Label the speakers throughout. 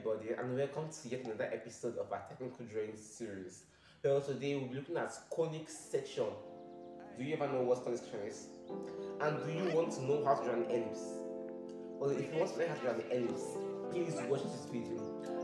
Speaker 1: everybody and welcome to yet another episode of our technical drawing series. Well, today we'll be looking at conic section. Do you ever know what conic section is? And do you want to know how to draw an ellipse? Well, if you want to learn how to draw an ellipse, please watch this video.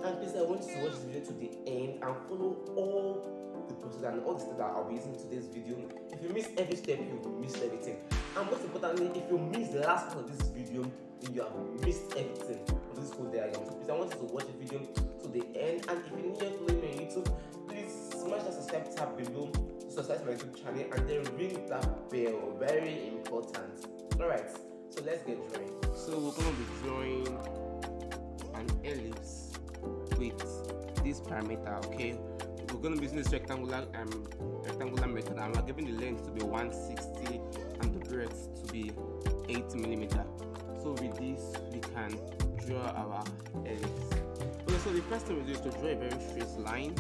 Speaker 1: And please, I want you to watch this video to the end and follow all the process and all the steps that I'll be using in today's video. If you miss every step, you will miss everything. And most importantly, if you miss the last part of this video, then you have missed everything of this whole diagram. So please, I want you to watch the video to the end. And if you need to follow me on YouTube, please smash that subscribe tab below to subscribe to my YouTube channel and then ring that bell. Very important. Alright, so let's get drawing. So we're gonna be drawing an ellipse with this parameter, okay? We're gonna be using this rectangular um rectangular method and we're giving the length to be 160 and the breadth to be 8 millimeter. So with this we can draw our ellipse. Okay, so the first thing we do is to draw a very straight line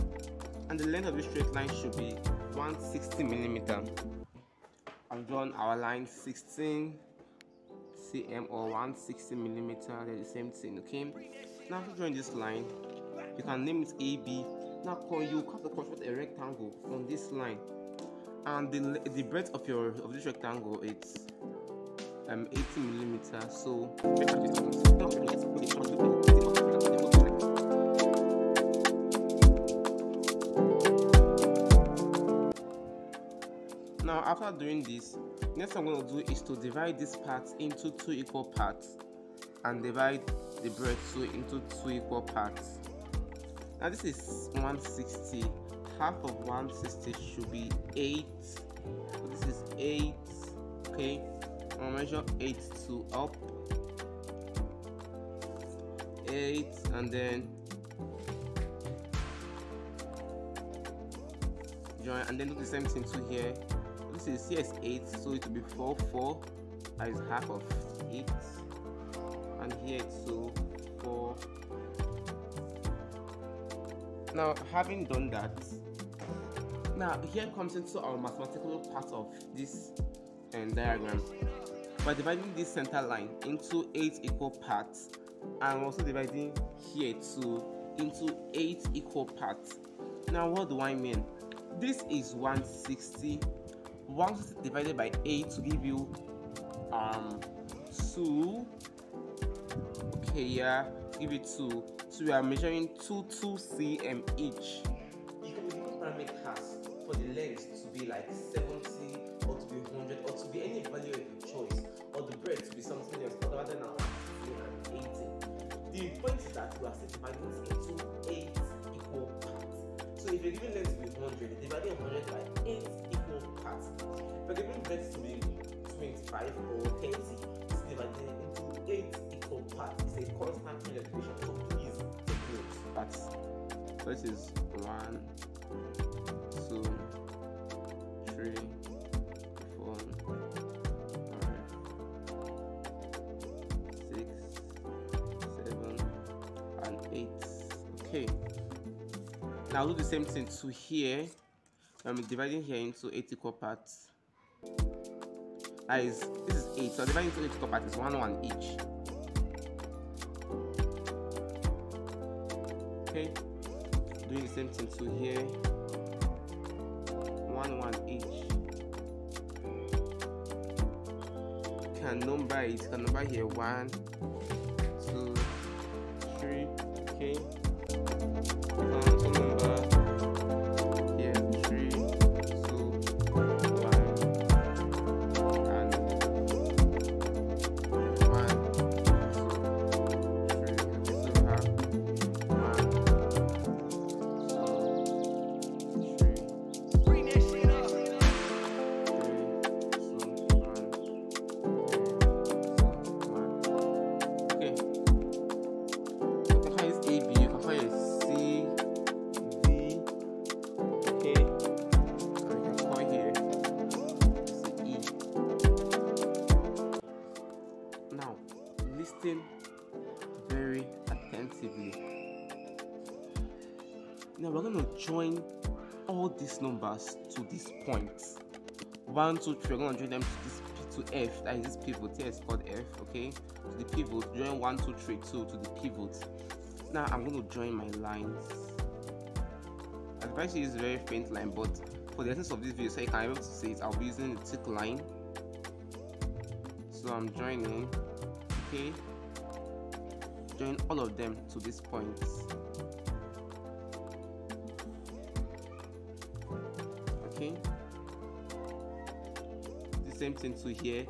Speaker 1: and the length of this straight line should be 160 millimeter. I've drawn our line 16 cm or 160 millimeter they're the same thing okay now after drawing this line you can name it AB now you have to construct a rectangle on this line. And the, the breadth of your of this rectangle it's um 80 millimeter so now after doing this next i'm going to do is to divide this part into two equal parts and divide the breadth too into two equal parts now this is 160 half of 160 should be 8 so this is 8 okay? I'll measure 8 to up. 8 and then join and then do the same thing to here. This is here is 8 so it will be 4 4 that is half of 8 and here it's 4 now having done that now here comes into our mathematical part of this um, diagram. By dividing this center line into eight equal parts and also dividing here too into eight equal parts. Now what do i mean? This is 160 160 divided by 8 to give you um 2 okay yeah give it 2 so we are measuring 2 2 cm each. You can be given parameters for the length to be like 70 or to be 100 or to be any value of your choice or the breadth to be something else other than 160 and 80 the point is that we are dividing into 8 equal parts. So if you're given length to be 100 dividing 100 by 8 equal parts. If you're given breadth to be 25 or 30 it's divided into 8 equal parts it's a constant multiplication so please take parts so this is 1 2 3 4 5 6 7 and 8 okay. Now do the same thing. To here i'm dividing here into 8 equal parts. That is this is 8 so dividing into 8 equal parts is 1 1 each. Okay. Doing the same thing to here. 1 1 each. Can number it can number here 1 2 3 okay numbers to this point. One, two, three. We're going to join them to this to F. That is this pivot. Here is called F. Okay. To the pivot. Join one, two, three, two to the pivot. now I'm going to join my lines. Advice is very faint line, but for the essence of this video, so you can able to see it, I'll be using the thick line. So I'm joining, okay, join all of them to this point. Same thing to here.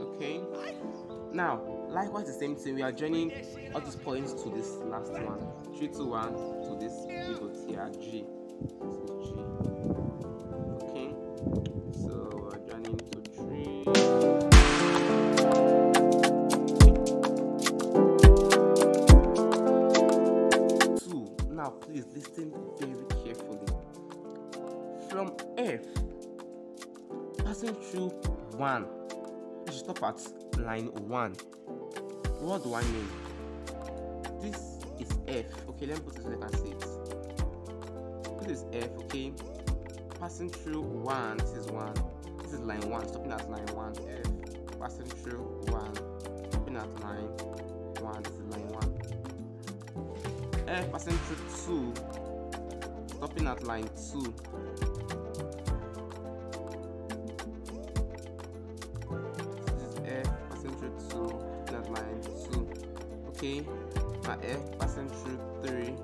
Speaker 1: okay now likewise the same thing we are joining all these points to this last one. three two one to this pivot here g from f. Passing through one. You should stop at line 1 what do i mean? This is f. Okay let me put it so you can this is f okay? Passing through 1 this is 1 this is line 1 stopping at line 1 f. Passing through 1 stopping at line 1 this is line 1 f passing through 2 stopping at line 2 okay my f passing through 3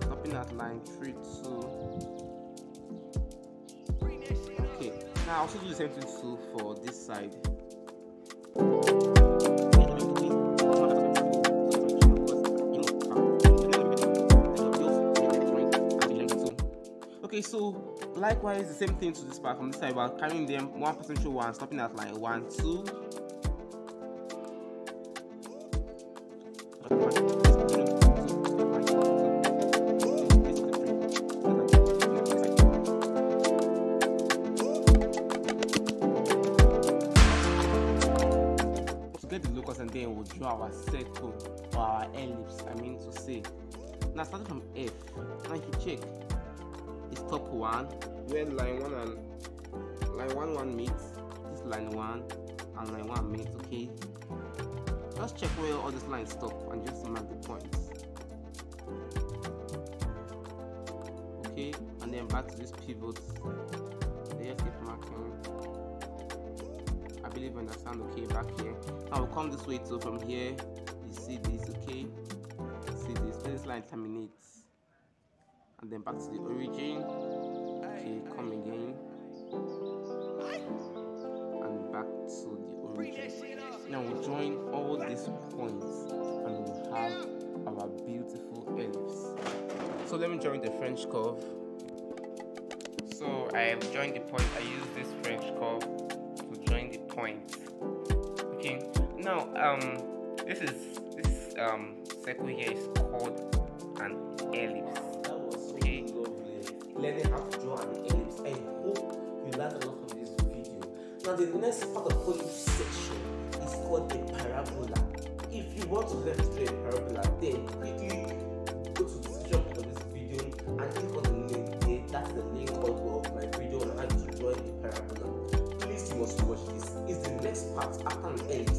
Speaker 1: stopping at line 3 2 okay now i also do the same thing too for this side. Okay so likewise the same thing to this part from this side. We're carrying them one person through one stopping at line one two our circle or our ellipse i mean to say. Now starting from f now if you check it's top one where line one and line one one meets this line one and line one meets okay? Just check where all these lines stop and just mark the points. Okay and then back to this pivot. There keep marking believe you understand okay back here. Now we'll come this way so from here. You see this okay? See this. This line terminates. And then back to the origin. Okay come again. And back to the origin. Now we'll join all these points and we'll have our beautiful ellipse so let me join the french curve. So i have joined the point i use this french curve join point okay now um this is this um circle here is called an ellipse
Speaker 2: That was so
Speaker 1: Okay.
Speaker 2: Learning how to draw an ellipse. I hope you learned a lot from this video. Now the next part of ellipse section is called a parabola. If you want to learn to draw a parabola, then quickly go to the description of this video and click on the link there. That's the link of my video on how to draw a parabola. Next part after an ellipse.